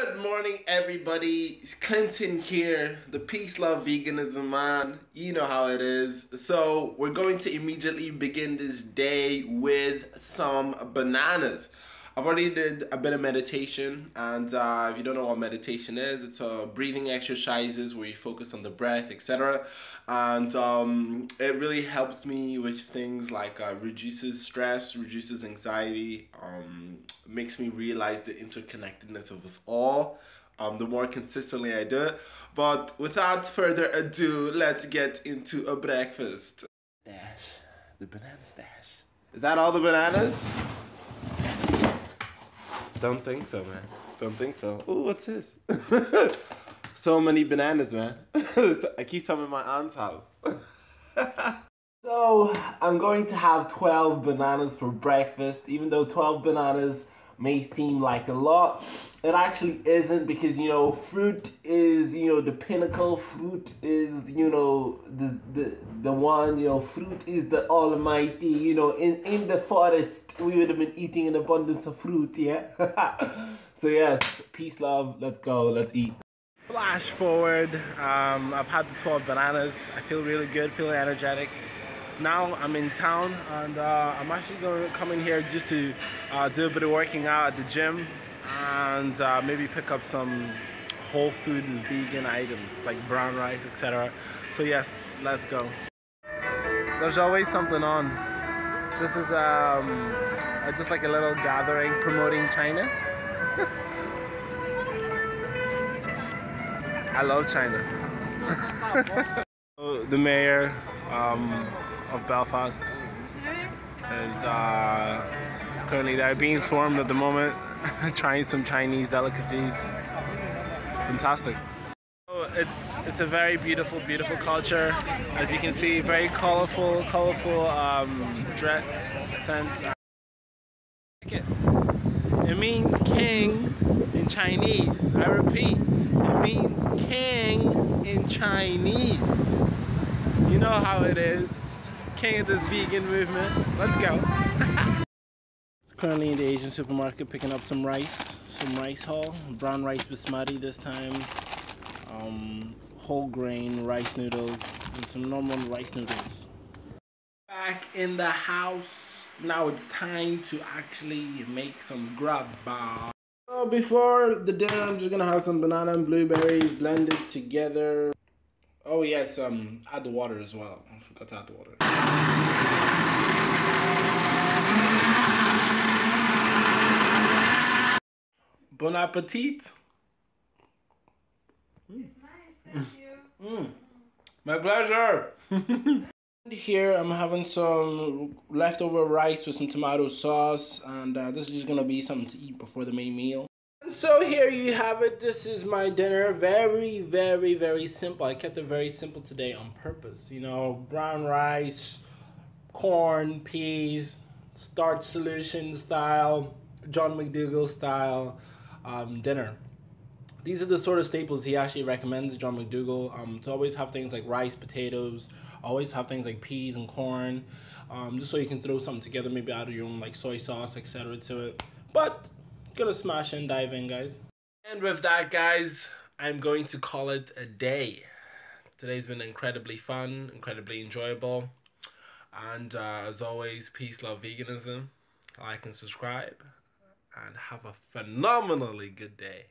Good morning, everybody. It's Clinton here, the Peace Love Veganism man. You know how it is. So, we're going to immediately begin this day with some bananas. I've already did a bit of meditation, and uh, if you don't know what meditation is, it's a breathing exercises where you focus on the breath, etc. And um, it really helps me with things like uh, reduces stress, reduces anxiety, um, makes me realize the interconnectedness of us all. Um, the more consistently I do it. But without further ado, let's get into a breakfast. Dash, the banana stash. Is that all the bananas? Don't think so, man. Don't think so. Ooh, what's this? so many bananas, man. I keep some in my aunt's house. so, I'm going to have 12 bananas for breakfast. Even though 12 bananas may seem like a lot, it actually isn't because, you know, fruit is, you know, the pinnacle. Fruit is, you know, the, the, the one, you know, fruit is the almighty. You know, in, in the forest, we would have been eating an abundance of fruit, yeah? so, yes, peace, love, let's go, let's eat. Flash forward, um, I've had the 12 bananas. I feel really good, feeling energetic. Now I'm in town and uh, I'm actually going to come in here just to uh, do a bit of working out at the gym and uh, maybe pick up some whole food and vegan items like brown rice, etc. So yes, let's go. There's always something on. This is um, just like a little gathering promoting China. I love China. the mayor um, of Belfast is uh, currently there being swarmed at the moment, trying some Chinese delicacies. Fantastic. It's it's a very beautiful, beautiful culture. As you can see, very colorful, colorful um, dress sense. It means king in Chinese. I repeat, it means king in Chinese. You know how it is. This vegan movement. Let's go. Currently in the Asian supermarket picking up some rice. Some rice haul. Brown rice basmati this time. Um, whole grain rice noodles. And some normal rice noodles. Back in the house. Now it's time to actually make some grub bar. So before the dinner, I'm just gonna have some banana and blueberries blended together. Oh yes, um, add the water as well. I forgot to add the water. Bon appetit. It's nice, thank you. Mm. My pleasure. Here I'm having some leftover rice with some tomato sauce and uh, this is just gonna be something to eat before the main meal. So here you have it. This is my dinner. Very, very, very simple. I kept it very simple today on purpose. You know, brown rice, corn, peas, starch solution style, John McDougall style um, dinner. These are the sort of staples he actually recommends, John McDougall, um, to always have things like rice, potatoes, always have things like peas and corn, um, just so you can throw something together, maybe out of your own like soy sauce, etc. to it. But gonna smash and dive in, guys. And with that, guys, I'm going to call it a day. Today's been incredibly fun, incredibly enjoyable. And uh, as always, peace, love, veganism. Like and subscribe. And have a phenomenally good day.